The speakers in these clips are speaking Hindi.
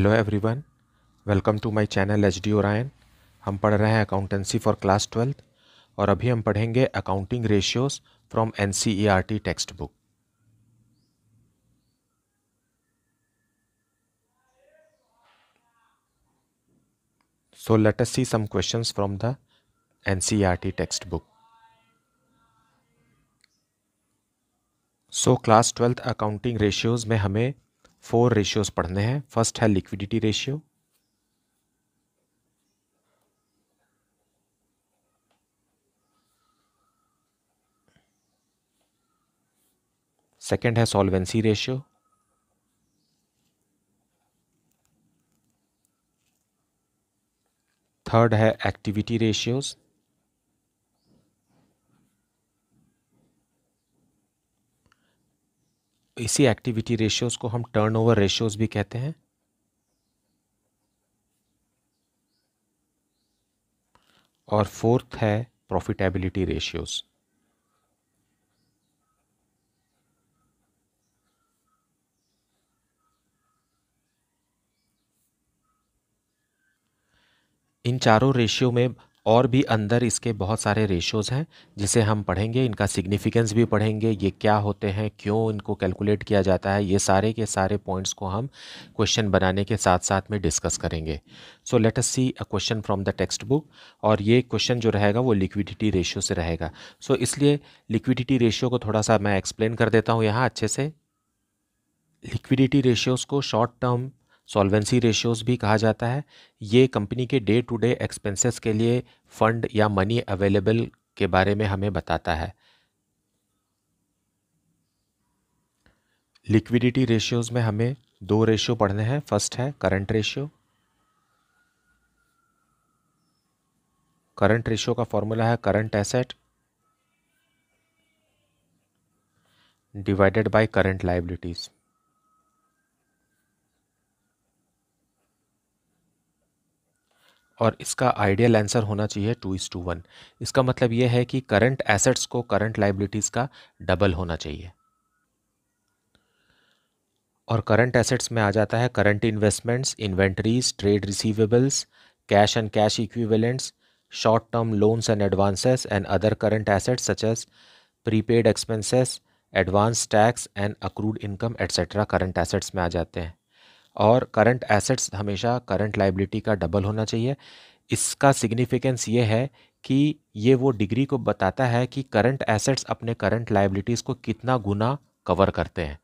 Hello everyone welcome to my channel H D Orion हम पढ़ रहे हैं अकाउंटेंसी फॉर क्लास ट्वेल्थ और अभी हम पढ़ेंगे accounting ratios from N C text book so let us see some questions from the N text book so class twelfth accounting ratios में हमें फोर रेशियोज पढ़ने हैं फ़र्स्ट है लिक्विडिटी रेशियो सेकेंड है सॉल्वेंसी रेशियो थर्ड है एक्टिविटी रेशियोज इसी एक्टिविटी रेशियोज को हम टर्नओवर रेशियोज भी कहते हैं। और फोर्थ है प्रॉफिटेबिलिटी रेशियोज इन चारों रेशियो में और भी अंदर इसके बहुत सारे रेशियोज़ हैं जिसे हम पढ़ेंगे इनका सिग्निफिकेंस भी पढ़ेंगे ये क्या होते हैं क्यों इनको कैलकुलेट किया जाता है ये सारे के सारे पॉइंट्स को हम क्वेश्चन बनाने के साथ साथ में डिस्कस करेंगे। So let us see a question from the text book और ये क्वेश्चन जो रहेगा वो लिक्विडिटी रेशियो से रहेगा। सो so, इसलिए लिक्विडिटी रेशियो को थोड़ा सा मैं एक्सप्लेन कर देता हूँ यहाँ अच्छे से। लिक्विडिटी रेशियोज़ को शॉर्ट टर्म सॉल्वेंसी रेशियोज़ भी कहा जाता है। ये कंपनी के डे टू डे एक्सपेंसेस के लिए फ़ंड या मनी अवेलेबल के बारे में हमें बताता है। लिक्विडिटी रेशियोज़ में हमें दो रेशियो पढ़ने हैं। फ़र्स्ट है करंट रेशियो। करंट रेशियो का फॉर्मूला है current asset divided by current liabilities. और इसका आइडियल आंसर होना चाहिए टू इज़ टू वन इसका मतलब ये है कि करंट एसेट्स को करंट लाइबिलिटीज़ का डबल होना चाहिए। और करंट एसेट्स में आ जाता है current investments inventories trade receivables cash and cash equivalents short term loans and advances and other current assets such as prepaid expenses advance tax and accrued income etcetera current assets में आ जाते हैं। और करंट एसेट्स हमेशा करंट लाइबिलिटी का डबल होना चाहिए। इसका सिग्निफिकेंस ये है कि ये वो डिग्री को बताता है कि करंट एसेट्स अपने करंट लाइबिलिटीज़ को कितना गुना कवर करते हैं।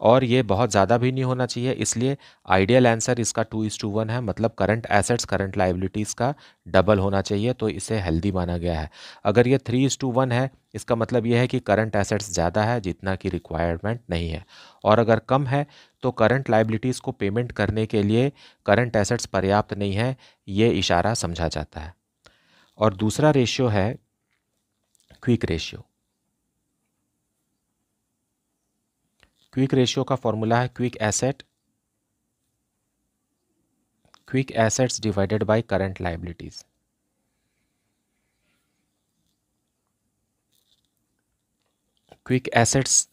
और ये बहुत ज़्यादा भी नहीं होना चाहिए। इसलिए आइडियल आंसर इसका टू इज़ टू वन है। मतलब करंट एसेट्स करंट लाइबिलिटीज़ का डबल होना चाहिए तो इसे हेल्दी माना गया है। अगर ये थ्री इज़ टू वन है, इसका मतलब ये है कि करंट एसेट्स ज़्यादा है, जितना कि रिक्वायरमेंट नहीं है। और अगर कम है तो करंट लाइबिलिटीज़ को पेमेंट करने के लिए करंट एसेट्स पर्याप्त नहीं है, ये इशारा समझा जाता है। और दूसरा रेशियो है क्विक रेशियो क्विक रेशियो का फॉर्मूला है quick asset. Quick assets divided by current liabilities quick assets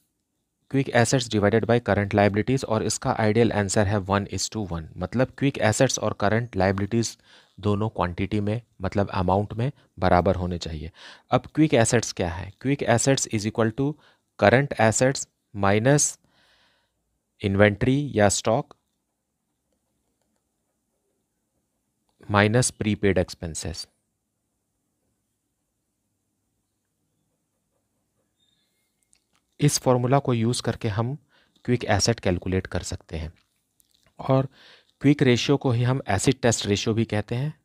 quick assets divided by current liabilities और इसका आइडियल आंसर है वन इज़ टू वन। मतलब क्विक एसेट्स और करंट लाइबिलिटीज़ दोनों क्वांटिटी में मतलब अमाउंट में बराबर होने चाहिए। अब क्विक एसेट्स क्या है? Quick assets is equal to current assets minus inventory या स्टॉक माइनस प्रीपेड एक्सपेंसेस इस फॉर्मूला को यूज़ करके हम क्विक एसेट कैलकुलेट कर सकते हैं। और क्विक रेशियो को ही हम एसिड टेस्ट रेशियो भी कहते हैं।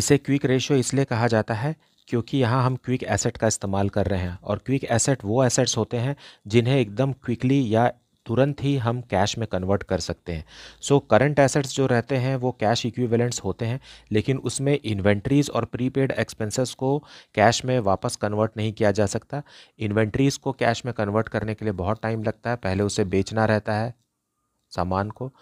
इसे क्विक रेशियो इसलिए कहा जाता है क्योंकि यहाँ हम क्विक एसेट का इस्तेमाल कर रहे हैं और क्विक एसेट वो एसेट्स होते हैं जिन्हें एकदम क्विकली या तुरंत ही हम कैश में कन्वर्ट कर सकते हैं। सो करंट एसेट्स जो रहते हैं वो कैश इक्विवेलेंट्स होते हैं, लेकिन उसमें इन्वेंट्रीज़ और प्रीपेड एक्सपेंसेस को कैश में वापस कन्वर्ट नहीं किया जा सकता। इन्वेंट्रीज़ को कैश में कन्वर्ट करने के लिए बहुत टाइम लगता है, पहले उसे बेचना रहता है सामान को।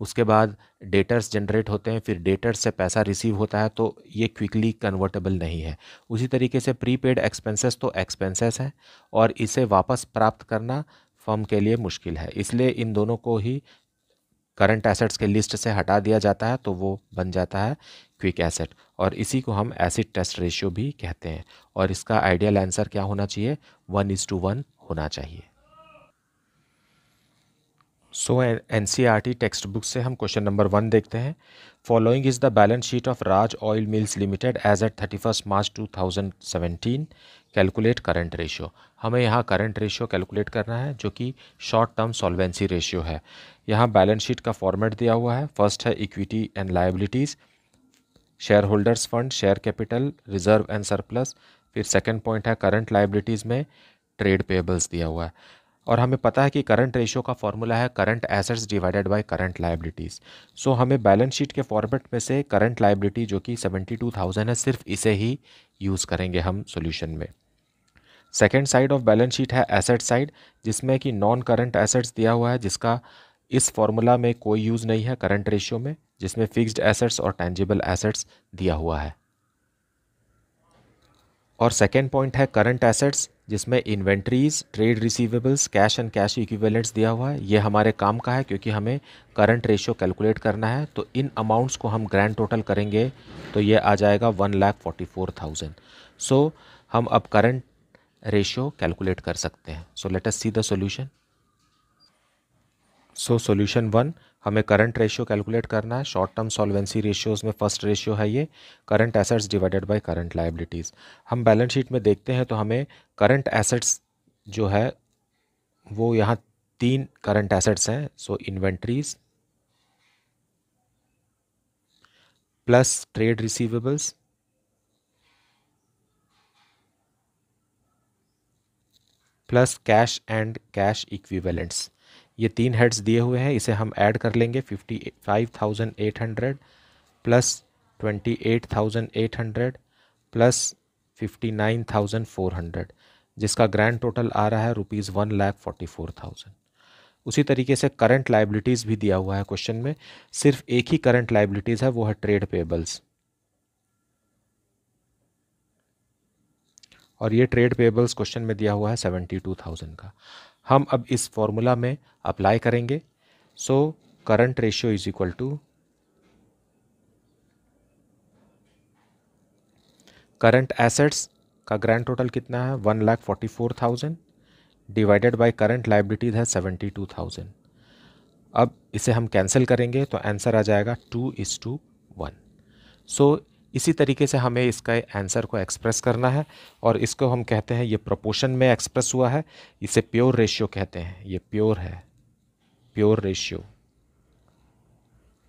उसके बाद डेटर्स जनरेट होते हैं, फिर डेटर्स से पैसा रिसीव होता है तो ये क्विकली कन्वर्टेबल नहीं है। उसी तरीके से प्रीपेड एक्सपेंसेस तो एक्सपेंसेस हैं और इसे वापस प्राप्त करना फर्म के लिए मुश्किल है। इसलिए इन दोनों को ही करंट एसेट्स के लिस्ट से हटा दिया जाता है तो वो बन जाता है क्विक एसेट और इसी को हम एसिड टेस्ट रेशियो भी कहते हैं और इसका आइडियल आंसर क्या होना चाहिए? वन इज़ टू वन होना चाहिए। So N C R T text book से हम क्वेश्चन नंबर वन देखते हैं। Following is the balance sheet of Raj oil mills limited as at thirty first March two thousand seventeen calculate current ratio हमें यहाँ करंट रेशियो कैलकुलेट करना है, जो कि शॉर्ट टर्म सॉल्वेंसी रेशियो है। यहाँ बैलेंस शीट का फॉर्मेट दिया हुआ है। फ़र्स्ट है equity and liabilities share holders fund share capital reserve and surplus फिर सेकेंड पॉइंट है करंट लाइबिलिटीज़ में ट्रेड पेबल्स दिया हुआ है। और हमें पता है कि करंट रेशियो का फॉर्मूला है current assets divided by current liabilities so हमें बैलेंस शीट के फॉर्मेट में से करंट लाइबिलिटी जो कि सेवेंटी टू थाउज़ेंड है, सिर्फ़ इसे ही यूज़ करेंगे हम सोल्यूशन में. Second side of balance sheet है एसेट साइड जिसमें कि नॉन करंट एसेट्स दिया हुआ है, जिसका इस फॉर्मूला में कोई यूज़ नहीं है करंट रेशियो में, जिसमें फिक्स्ड एसेट्स और टेंजिबल एसेट्स दिया हुआ है. और सेकेंड पॉइंट है करंट एसेट्स जिसमें inventories trade receivables cash and cash equivalents दिया हुआ है। ये हमारे काम का है क्योंकि हमें करंट रेशियो कैलकुलेट करना है। तो इन अमाउंट्स को हम ग्रैंड टोटल करेंगे तो ये आ जाएगा one lakh forty four thousand so हम अब करंट रेशियो कैलकुलेट कर सकते हैं। So let us see the solution so solution one हमें करंट रेशियो कैलकुलेट करना है। शॉर्ट टर्म सॉल्वेंसी रेशियोज में फ़र्स्ट रेशियो है ये। Current assets divided by current liabilities हम बैलेंस शीट में देखते हैं तो हमें करंट एसेट्स जो है, वो यहाँ तीन करंट एसेट्स हैं। So inventories plus trade receivables plus cash and cash equivalents ये तीन हेड्स दिए हुए हैं, इसे हम ऐड कर लेंगे fifty five thousand eight hundred plus twenty eight thousand eight hundred plus fifty nine thousand four hundred जिसका ग्रैंड टोटल आ रहा है rupees one lakh forty four thousand उसी तरीके से करंट लाइबिलिटीज़ भी दिया हुआ है क्वेश्चन में, सिर्फ़ एक ही करंट लाइबिलिटीज़ है, वो है ट्रेड पेबल्स और ये ट्रेड पेबल्स क्वेश्चन में दिया हुआ है सेवेंटी टू थाउज़ेंड का। हम अब इस फॉर्मूला में अप्लाई करेंगे। So current ratio is equal to current assets का ग्रैंड टोटल कितना है? One lakh forty four thousand divided by current liabilities है सेवेंटी टू थाउज़ेंड अब इसे हम कैंसिल करेंगे तो आंसर आ जाएगा two is to one so इसी तरीके से हमें इसका आंसर को एक्सप्रेस करना है और इसको हम कहते हैं, ये प्रोपोर्शन में एक्सप्रेस हुआ है, इसे प्योर रेशियो कहते हैं, ये प्योर है प्योर रेशियो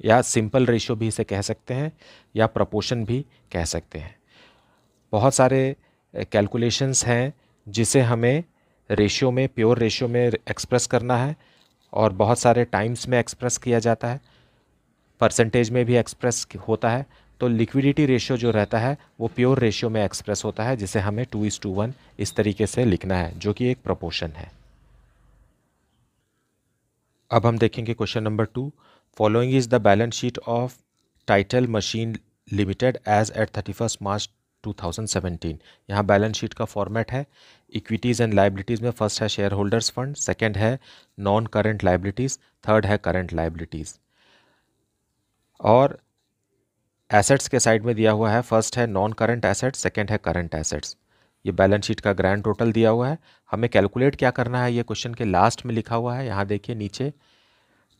या सिंपल रेशियो भी इसे कह सकते हैं, या प्रपोर्शन भी कह सकते हैं। बहुत सारे कैलकुलेशंस हैं जिसे हमें रेशियो में प्योर रेशियो में एक्सप्रेस करना है और बहुत सारे टाइम्स में एक्सप्रेस किया जाता है। परसेंटेज में भी एक्सप्रेस होता है तो लिक्विडिटी रेशियो जो रहता है, वो प्योर रेशियो में एक्सप्रेस होता है, जिसे हमें टू इज़ टू वन इस तरीके से लिखना है, जो कि एक प्रपोर्शन है। अब हम देखेंगे question number two. Following is the balance sheet of title machine limited as at thirty first March 2017 यहाँ बैलेंस शीट का फॉर्मेट है। इक्विटीज़ एंड लाइबिलिटीज़ में फ़र्स्ट है शेयर होल्डर्स फंड, सेकेंड है नॉन करेंट लाइबिलिटीज़, थर्ड है करेंट लाइबिलिटीज़। और एसेट्स के साइड में दिया हुआ है। फ़र्स्ट है नॉन करंट एसेट्स सेकंड है करंट एसेट्स ये बैलेंस शीट का ग्रैंड टोटल दिया हुआ है। हमें कैलकुलेट क्या करना है? ये क्वेश्चन के लास्ट में लिखा हुआ है। यहाँ देखिए नीचे।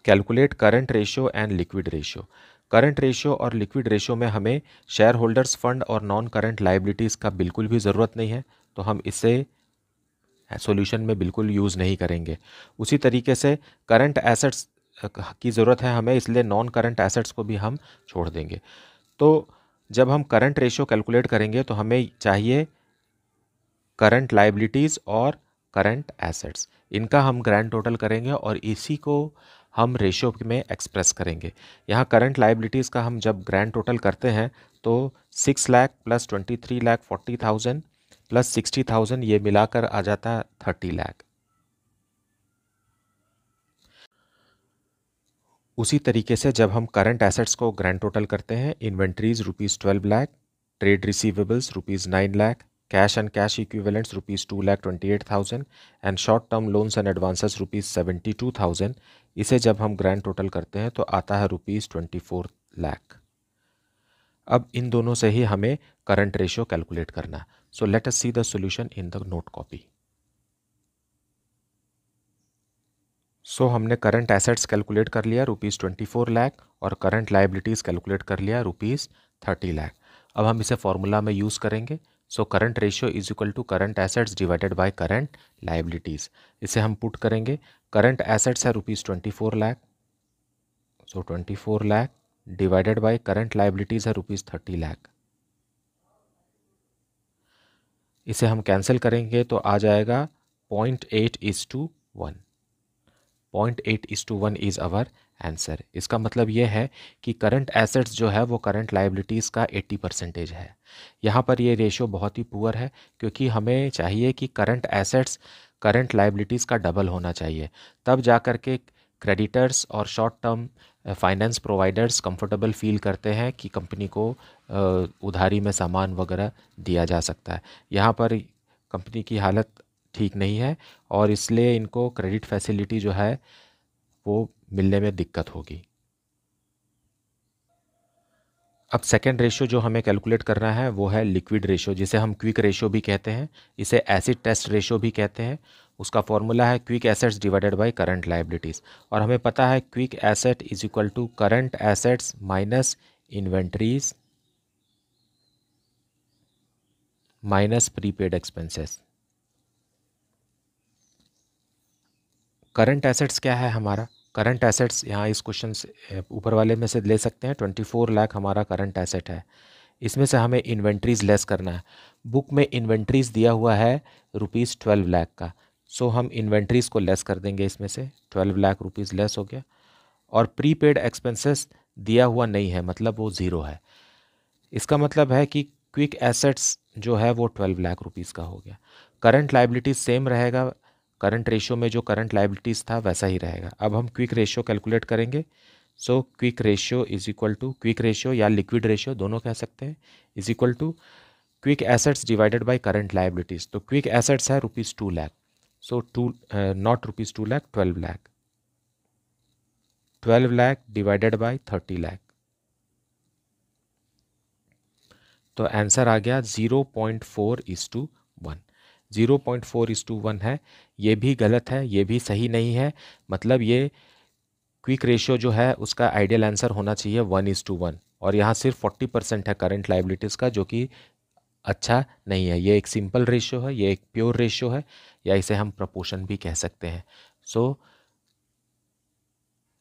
Calculate current ratio and liquid ratio current ratio और लिक्विड रेशियो में हमें शेयर होल्डर्स फंड और नॉन करंट लाइबिलिटीज़ का बिल्कुल भी ज़रूरत नहीं है। तो हम इसे सॉल्यूशन में बिल्कुल यूज़ नहीं करेंगे। उसी तरीके से करंट एसेट्स की ज़रूरत है हमें, इसलिए नॉन करंट एसेट्स को भी हम छोड़ देंगे। तो जब हम करंट रेशियो कैलकुलेट करेंगे तो हमें चाहिए करंट लाइबिलिटीज़ और करंट एसेट्स इनका हम ग्रैंड टोटल करेंगे और इसी को हम रेशियो में एक्सप्रेस करेंगे। यहाँ करंट लाइबिलिटीज़ का हम जब ग्रैंड टोटल करते हैं तो six lakh plus twenty three lakh forty thousand plus sixty thousand ये मिलाकर आ जाता है थर्टी लाख उसी तरीके से जब हम करंट एसेट्स को ग्रैंड टोटल करते हैं inventories rupees twelve lakh trade receivables rupees nine lakh cash and cash equivalents rupees two lakh twenty eight thousand and short term loans and advances rupees seventy two thousand इसे जब हम ग्रैंड टोटल करते हैं तो आता है रुपीज़ ट्वेंटी फोर लाख अब इन दोनों से ही हमें करंट रेशियो कैलकुलेट करना। So let us see the solution in the note copy so so, हमने करंट एसेट्स कैलकुलेट कर लिया रुपीज़ ट्वेंटी फोर लैख और करंट लाइबिलिटीज़ कैलकुलेट कर लिया रुपीज़ थर्टी लैख अब हम इसे फॉर्मूला में यूज़ करेंगे. So current ratio is equal to current assets divided by current liabilities इसे हम पुट करेंगे. करंट एसेट्स है rupees twenty four lakh so twenty four lakh divided by current liabilities है रुपीज़ थर्टी लैख इसे हम कैंसिल करेंगे तो आ जाएगा point eight is to one point eight is to one is our answer इसका मतलब ये है कि करंट एसेट्स जो है, वो करंट लाइबिलिटीज़ का 80 परसेंटेज है। यहाँ पर ये रेशियो बहुत ही पुअर है, क्योंकि हमें चाहिए कि करंट एसेट्स करंट लाइबिलिटीज़ का डबल होना चाहिए। तब जा कर के क्रेडिटर्स और short term finance providers comfortable feel करते हैं कि कंपनी को उधारी में सामान वगैरह दिया जा सकता है। यहाँ पर कंपनी की हालत ठीक नहीं है और इसलिए इनको क्रेडिट फैसिलिटी जो है, वो मिलने में दिक्कत होगी। अब सेकेंड रेशियो जो हमें कैलकुलेट करना है, वो है लिक्विड रेशियो जिसे हम क्विक रेशियो भी कहते हैं, इसे एसिड टेस्ट रेशियो भी कहते हैं। उसका फॉर्मूला है quick assets divided by current liabilities और हमें पता है quick asset is equal to current assets minus inventories minus prepaid expenses current assets क्या है हमारा? करंट एसेट्स यहाँ इस क्वेश्चन ऊपर वाले में से ले सकते हैं। ट्वेंटी फोर लाख हमारा करंट एसेट है। इसमें से हमें इन्वेंट्रीज लेस करना है। बुक में इन्वेंट्रीज दिया हुआ है रुपीज़ ट्वेल्व लाख का। सो हम इन्वेंट्रीज़ को लेस कर देंगे इसमें से। ट्वेल्व लाख रुपीज़ लेस हो गया। और प्रीपेड एक्सपेंसेस दिया हुआ नहीं है मतलब वो ज़ीरो है। इसका मतलब है कि क्विक एसेट्स जो है वो ट्वेल्व लाख रुपीज़ का हो गया। करंट लाइबिलिटीज सेम रहेगा। करंट रेशियो में जो करंट लाइबिलिटीज़ था, वैसा ही रहेगा। अब हम क्विक रेशियो कैलकुलेट करेंगे। So quick ratio is equal to quick ratio या लिक्विड रेशियो, दोनों कह सकते हैं, is equal to quick assets divided by current liabilities तो क्विक एसेट्स है rupees two lakh. So two not rupees two lakh, twelve lakh. Twelve lakh divided by thirty lakh. तो आंसर आ गया, zero point four is to zero point four is to one है। ये भी गलत है, ये भी सही नहीं है। मतलब ये क्विक रेशियो जो है, उसका आइडियल आंसर होना चाहिए वन इज़ टू वन। और यहाँ सिर्फ़ फोर्टी परसेंट है करंट लाइबिलिटीज़ का, जो कि अच्छा नहीं है। ये एक सिंपल रेशियो है, ये एक प्योर रेशियो है, या इसे हम प्रपोशन भी कह सकते हैं। सो,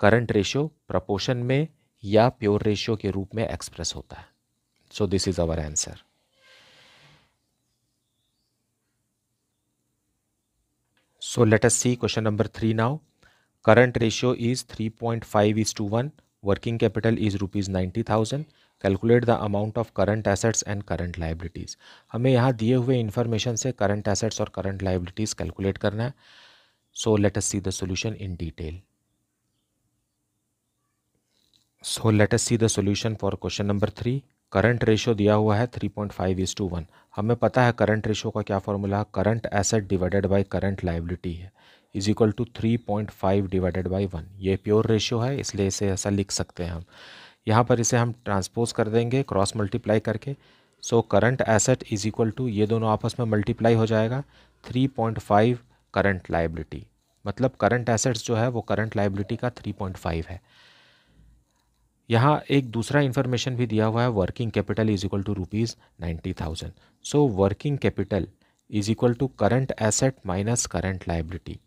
करंट रेशियो प्रपोशन में या प्योर रेशियो के रूप में एक्सप्रेस होता है। So, this is our answer. So let us see question number 3 now. Current ratio is 3.5 is to 1. Working capital is rupees 90,000. Calculate the amount of current assets and current liabilities हमें यहाँ दिए हुए इन्फॉर्मेशन से करंट एसेट्स और करंट लाइबिलिटीज़ कैलकुलेट करना है so let us see the solution in detail so let us see the solution for question number three current ratio दिया हुआ है 3.5 point five is to one हमें पता है करंट रेशो का क्या फॉर्मूला है? Current asset divided by current liability है। Is equal to 3.5 divided by one ये प्योर रेशियो है, इसलिए इसे ऐसा लिख सकते हैं हम। यहाँ पर इसे हम ट्रांसपोज कर देंगे क्रॉस मल्टीप्लाई करके। So current asset is equal to ये दोनों आपस में मल्टीप्लाई हो जाएगा। 3.5 करंट लाइबिलिटी मतलब करंट एसेट्स जो है, वो करंट लाइबिलिटी का 3.5 है। यहाँ एक दूसरा इन्फॉर्मेशन भी दिया हुआ है working capital is equal to rupees ninety thousand so working capital is equal to current asset minus current liability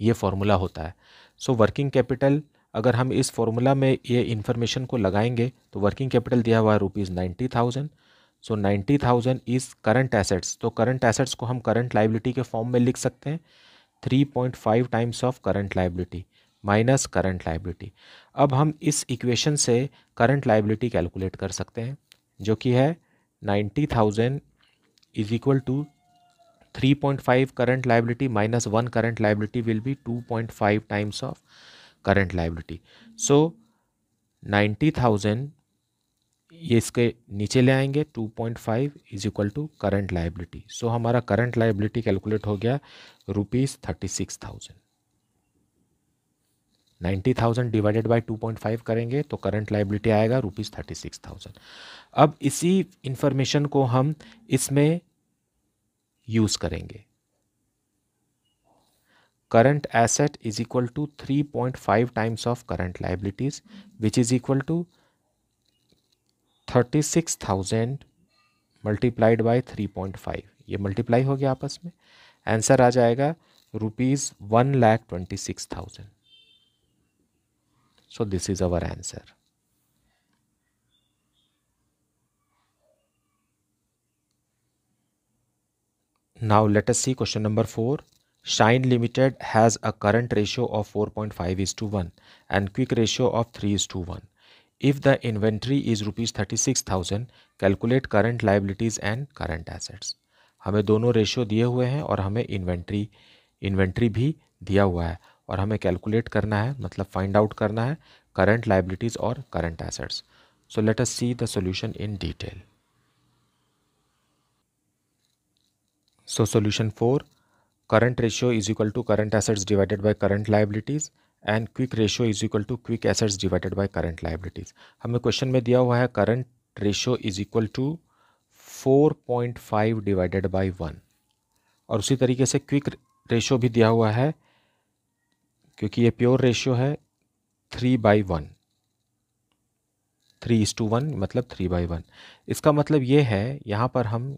ये फॉर्मूला होता है। सो वर्किंग कैपिटल अगर हम इस फॉर्मूला में ये इन्फॉर्मेशन को लगाएँगे तो वर्किंग कैपिटल दिया हुआ है rupees ninety thousand so ninety thousand is current assets तो करंट एसेट्स को हम करंट लाइबिलिटी के फॉर्म में लिख सकते हैं। Three point five times of current liability minus current liability अब हम इस इक्वेशन से करंट लाइबिलिटी कैलकुलेट कर सकते हैं, जो कि है ninety thousand is equal to three point five current liability minus one current liability will be two point five times of current liability so ninety thousand ये इसके नीचे ले आएँगे two point five is equal to current liability so हमारा करंट लाइबिलिटी कैलकुलेट हो गया rupees thirty six thousand ninety thousand divided by two point five करेंगे तो करंट लाइबिलिटी आएगा रुपीज़ थर्टी सिक्स थाउज़ेंड अब इसी इंफॉर्मेशन को हम इसमें यूज़ करेंगे। Current asset is equal to three point five times of current liabilities which is equal to thirty six thousand multiplied by three point five ये मल्टीप्लाई हो गया आपस में। आंसर आ जाएगा rupees one lakh twenty six thousand So this is our answer. Now let us see question number 4. Shine Limited has a current ratio of 4.5 is to 1 and quick ratio of 3 is to 1. If the inventory is rupees 36,000, calculate current liabilities and current assets. हमें दोनों रेशियो दिए हुए हैं और हमें इन्वेंट्री इन्वेंट्री भी दिया हुआ है और हमें कैलकुलेट करना है मतलब फाइंड आउट करना है करंट लाइबिलिटीज़ और current assets so let us see the solution in detail so solution 4 current ratio is equal to current assets divided by current liabilities and quick ratio is equal to quick assets divided by current liabilities हमें क्वेश्चन में दिया हुआ है current ratio is equal to 4.5 divided by 1 और उसी तरीके से क्विक रेशियो भी दिया हुआ है क्योंकि ये प्योर रेशियो है three by one three is to one मतलब थ्री बाई वन इसका मतलब ये है, यहाँ पर हम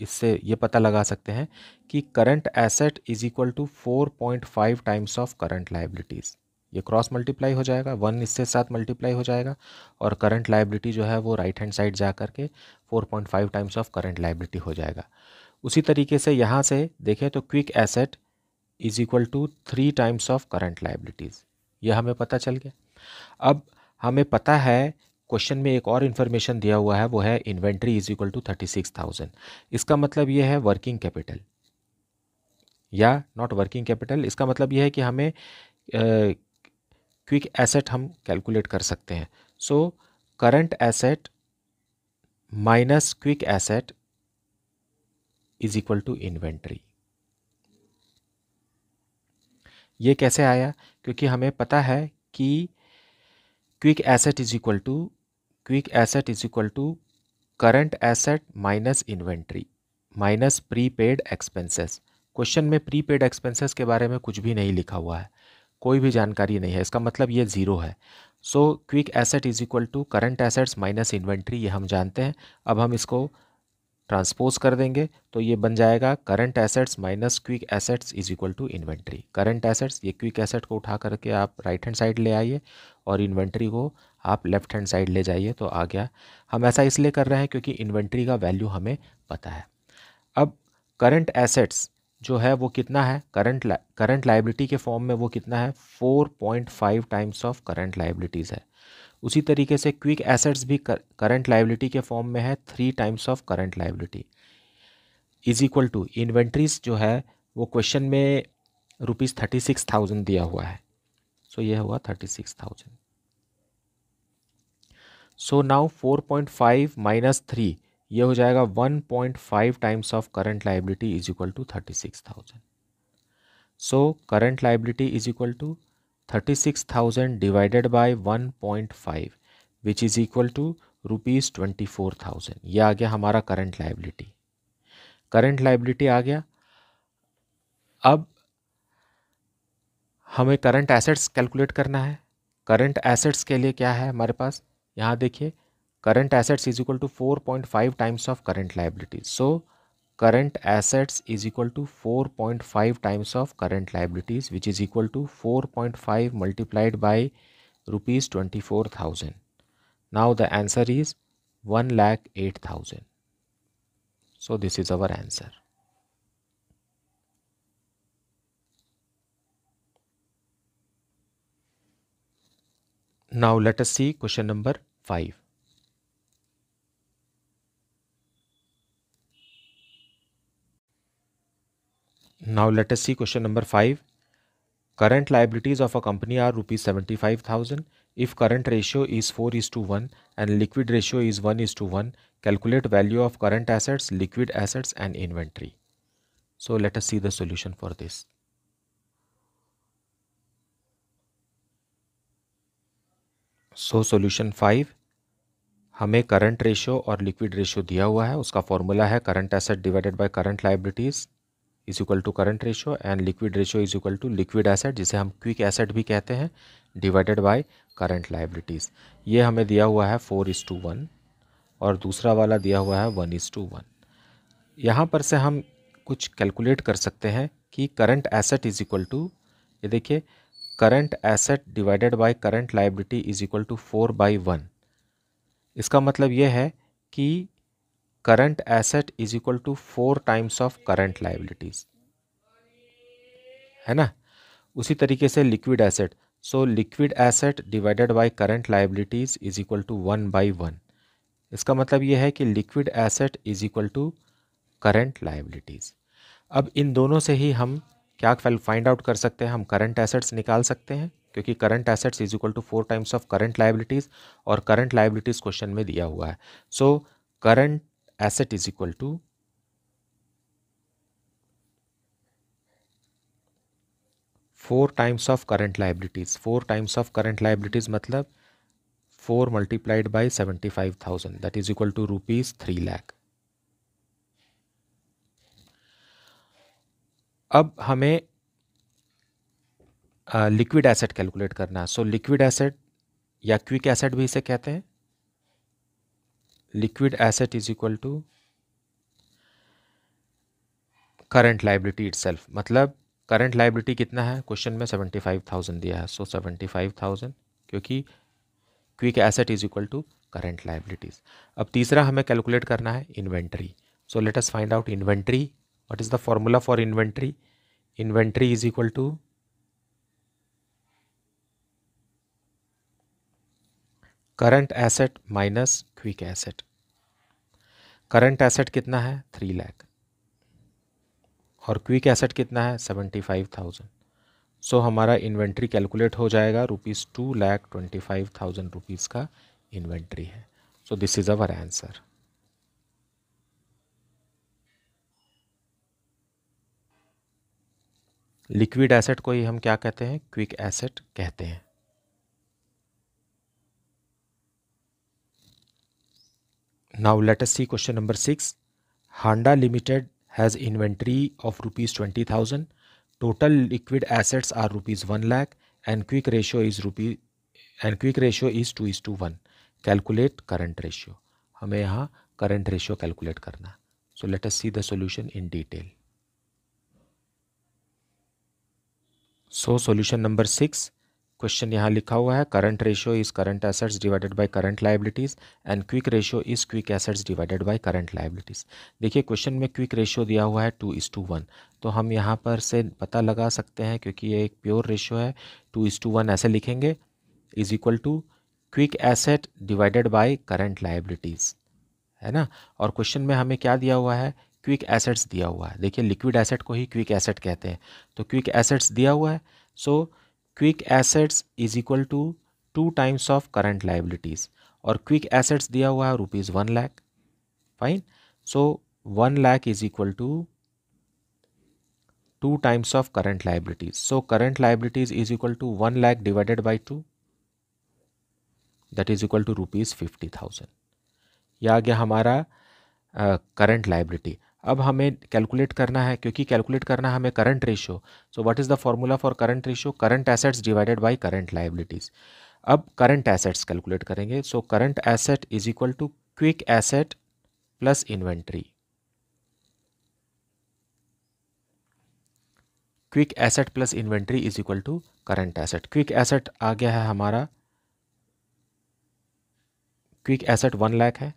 इससे ये पता लगा सकते हैं कि current asset is equal to four point five times of current liabilities ये क्रॉस मल्टीप्लाई हो जाएगा वन इससे साथ मल्टीप्लाई हो जाएगा, और करंट लाइबिलिटी जो है वो राइट हैंड साइड जा करके four point five times of current liability हो जाएगा. उसी तरीके से यहाँ से देखें तो quick asset is equal to three times of current liabilities यह हमें पता चल गया। अब हमें पता है क्वेश्चन में एक और इन्फॉर्मेशन दिया हुआ है, वो है inventory is equal to thirty six thousand इसका मतलब ये है वर्किंग कैपिटल या नॉट वर्किंग कैपिटल इसका मतलब ये है कि हमें क्विक एसेट हम कैलकुलेट कर सकते हैं। So current asset minus quick asset is equal to inventory ये कैसे आया? क्योंकि हमें पता है कि quick asset is equal to quick asset is equal to current asset minus inventory minus prepaid expenses question में प्रीपेड एक्सपेंसेस के बारे में कुछ भी नहीं लिखा हुआ है। कोई भी जानकारी नहीं है। इसका मतलब ये ज़ीरो है। So quick asset is equal to current assets minus inventory ये हम जानते हैं। अब हम इसको ट्रांसपोज कर देंगे तो ये बन जाएगा current assets minus quick assets is equal to inventory current assets ये क्विक एसेट को उठा करके आप राइट हैंड साइड ले आइए और इन्वेंट्री को आप लेफ़्ट हैंड साइड ले जाइए तो आ गया। हम ऐसा इसलिए कर रहे हैं क्योंकि इन्वेंट्री का वैल्यू हमें पता है। अब करंट एसेट्स जो है वो कितना है? करंट करंट लाइबिलिटी के फॉर्म में वो कितना है? Four point five times of current liabilities है। उसी तरीके से क्विक एसेट्स भी करंट लाइबिलिटी के फॉर्म में है three times of current liability is equal to inventories जो है वो क्वेश्चन में रुपीज़ थर्टी सिक्स थाउज़ेंड दिया हुआ है। सो so, ये हुआ thirty six thousand so now four point five minus three ये हो जाएगा one point five times of current liability is equal to thirty six thousand so current liability is equal to thirty six thousand divided by one point five which is equal to rupees twenty four thousand ये आ गया हमारा करंट लाइबिलिटी करंट लाइबिलिटी आ गया। अब हमें करंट एसेट्स कैलकुलेट करना है। करंट एसेट्स के लिए क्या है हमारे पास? यहाँ देखिए current assets is equal to four point five times of current liabilities so current assets is equal to 4.5 times of current liabilities which is equal to 4.5 multiplied by rupees 24000 now the answer is 1 lakh 8000 so this is our answer. Now let us see question number 5 Now let us see question number 5. current liabilities of a company are rupees 75000 if current ratio is 4 is to 1 and liquid ratio is 1 is to 1 calculate value of current assets liquid assets and inventory so let us see the solution for this so solution 5 हमें करंट रेशियो और लिक्विड रेशियो दिया हुआ है उसका फॉर्मूला है current asset divided by current liabilities is equal to current ratio and liquid ratio is equal to liquid asset जिसे हम क्विक एसेट भी कहते हैं डिवाइडेड बाय करंट लाइबिलिटीज़ ये हमें दिया हुआ है फोर इज़ टू वन और दूसरा वाला दिया हुआ है वन इज़ टू वन यहाँ पर से हम कुछ कैलकुलेट कर सकते हैं कि current asset is equal to ये देखिए current asset divided by current liability is equal to four by one इसका मतलब ये है कि current asset is equal to four times of current liabilities है ना? उसी तरीके से liquid asset. So liquid asset divided by current liabilities is equal to one by one. इसका मतलब यह है कि liquid asset is equal to current liabilities अब इन दोनों से ही हम क्या फाइंड आउट कर सकते हैं? हम करंट एसेट्स निकाल सकते हैं, क्योंकि current assets is equal to four times of current liabilities और करंट लाइबिलिटीज़ क्वेश्चन में दिया हुआ है। So current asset is equal to four times of current liabilities four times of current liabilities मतलब four multiplied by seventy five thousand that is equal to rupees three lakh अब हमें लिक्विड एसेट कैलकुलेट करना है। सो लिक्विड एसेट या क्विक एसेट भी इसे कहते हैं। Liquid asset is equal to current liability it मतलब करंट लाइबिलिटी कितना है? क्वेश्चन में सेवेंटी फाइव थाउज़ेंड दिया है। सो सेवेंटी फाइव थाउज़ेंड, क्योंकि quick asset is equal to current liabilities अब तीसरा हमें कैलकुलेट करना है inventory. So let us find out inventory what is the formula for inventory inventory is equal to current asset minus quick asset. Current asset कितना है? थ्री लैख। और क्विक एसेट कितना है? Seventy five thousand. सो हमारा इन्वेंट्री कैलकुलेट हो जाएगा rupees two lakh twenty five thousand rupees का इन्वेंट्री है। So this is our answer. Liquid asset को ही हम क्या कहते हैं? क्विक एसेट कहते हैं। Now let us see question number 6. Honda Limited has inventory of rupees 20,000. Total liquid assets are rupees 1 lakh and quick ratio is rupee and quick ratio is 2 is to 1. Calculate current ratio. हमें यहाँ current ratio calculate करना. So let us see the solution in detail. So solution number 6. Question यहाँ लिखा हुआ है current ratio is current assets divided by current liabilities and quick ratio is quick assets divided by current liabilities देखिए क्वेश्चन में क्विक रेशियो दिया हुआ है टू इज़ टू वन तो हम यहाँ पर से पता लगा सकते हैं क्योंकि ये एक प्योर रेशियो है टू इज़ टू वन ऐसे लिखेंगे is equal to quick asset divided by current liabilities है ना? और क्वेश्चन में हमें क्या दिया हुआ है? क्विक एसेट्स दिया हुआ है। देखिए लिक्विड एसेट को ही क्विक एसेट कहते हैं। तो क्विक एसेट्स दिया हुआ है। So so, quick assets is equal to two times of current liabilities और क्विक एसेट्स दिया हुआ है rupees one lakh. Fine so one lakh is equal to two times of current liabilities so current liabilities is equal to one lakh divided by two that is equal to rupees fifty thousand यह आ गया हमारा करंट लाइबिलिटी अब हमें कैलकुलेट करना है, क्योंकि कैलकुलेट करना है हमें current ratio so what is the formula for current ratio current assets divided by current liabilities अब करंट एसेट्स कैलकुलेट करेंगे. So current asset is equal to quick asset plus inventory quick asset plus inventory is equal to current asset quick asset आ गया है हमारा। क्विक एसेट वन लाख है।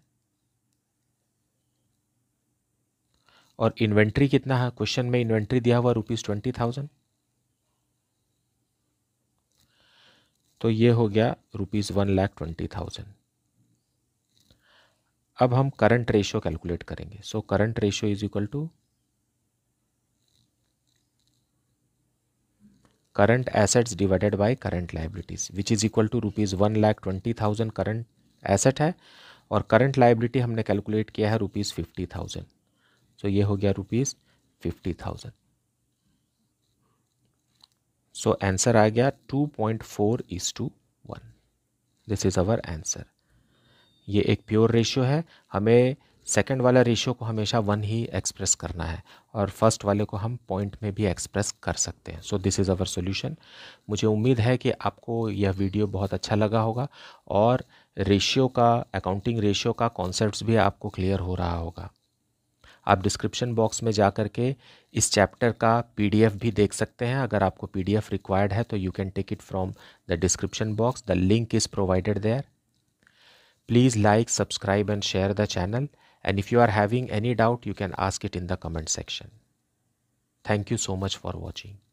और इन्वेंट्री कितना है? क्वेश्चन में इन्वेंट्री दिया हुआ रुपीज़ ट्वेंटी थाउज़ेंड तो ये हो गया rupees one lakh twenty thousand अब हम करंट रेशियो कैलकुलेट करेंगे। So current ratio is equal to current assets divided by current liabilities which is equal to rupees one lakh twenty thousand current asset है, और करंट लाइबिलिटी हमने कैलकुलेट किया है रुपीज़ फिफ्टी थाउज़ेंड सो ये हो गया rupees fifty thousand so answer आ गया two point four is two one this is our answer ये एक प्योर रेशियो है. हमें सेकंड वाला रेशियो को हमेशा वन ही एक्सप्रेस करना है और फ़र्स्ट वाले को हम पॉइंट में भी एक्सप्रेस कर सकते हैं. So this is our solution मुझे उम्मीद है कि आपको यह वीडियो बहुत अच्छा लगा होगा और रेशियो का अकाउंटिंग रेशियो का कॉन्सेप्ट भी आपको क्लियर हो रहा होगा. आप डिस्क्रिप्शन बॉक्स में जा कर के इस चैप्टर का पीडीएफ भी देख सकते हैं। अगर आपको पीडीएफ रिक्वायर्ड है तो you can take it from the description box the link is provided there please like subscribe and share the channel and if you are having any doubt you can ask it in the comment section thank you so much for watching.